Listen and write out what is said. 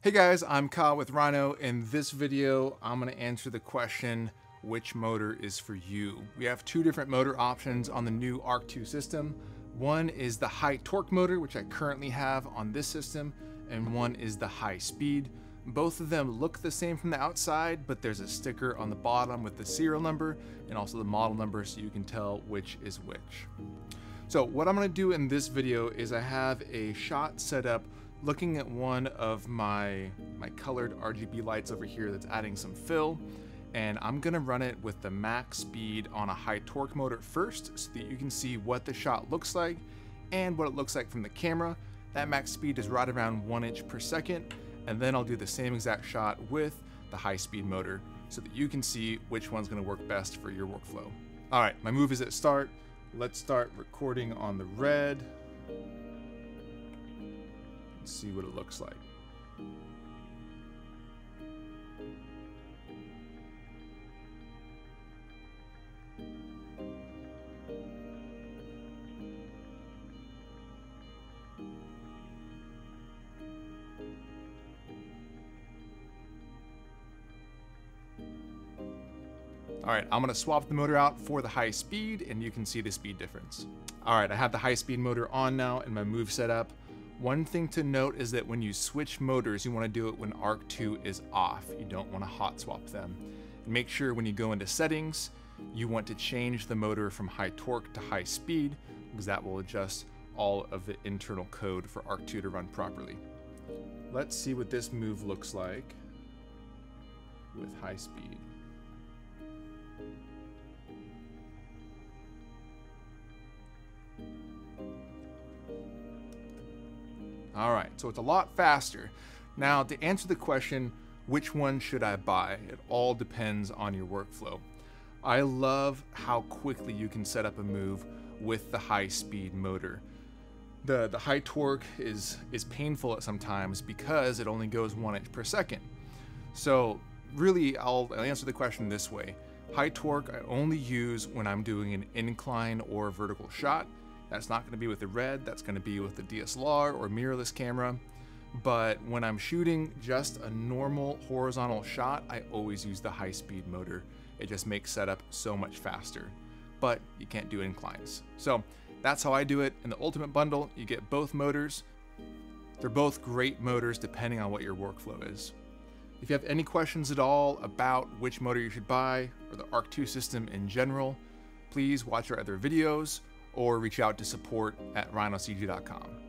Hey guys, I'm Kyle with Rhino. In this video, I'm gonna answer the question, which motor is for you? We have two different motor options on the new ARC 2 system. One is the high torque motor, which I currently have on this system, and one is the high speed. Both of them look the same from the outside, but there's a sticker on the bottom with the serial number and also the model number so you can tell which is which. So what I'm gonna do in this video is I have a shot set up looking at one of my, my colored RGB lights over here that's adding some fill, and I'm gonna run it with the max speed on a high torque motor first so that you can see what the shot looks like and what it looks like from the camera. That max speed is right around one inch per second, and then I'll do the same exact shot with the high speed motor so that you can see which one's gonna work best for your workflow. All right, my move is at start. Let's start recording on the red see what it looks like. All right, I'm gonna swap the motor out for the high speed and you can see the speed difference. All right, I have the high speed motor on now and my move set up. One thing to note is that when you switch motors, you want to do it when ARC 2 is off. You don't want to hot swap them. And make sure when you go into settings, you want to change the motor from high torque to high speed because that will adjust all of the internal code for ARC 2 to run properly. Let's see what this move looks like with high speed. All right, so it's a lot faster. Now, to answer the question, which one should I buy? It all depends on your workflow. I love how quickly you can set up a move with the high speed motor. The, the high torque is, is painful at sometimes because it only goes one inch per second. So really, I'll, I'll answer the question this way. High torque I only use when I'm doing an incline or vertical shot that's not going to be with the red, that's going to be with the DSLR or mirrorless camera. But when I'm shooting just a normal horizontal shot, I always use the high speed motor. It just makes setup so much faster. But you can't do inclines. So that's how I do it. In the Ultimate Bundle, you get both motors. They're both great motors depending on what your workflow is. If you have any questions at all about which motor you should buy or the ARC 2 system in general, please watch our other videos or reach out to support at rhinocg.com.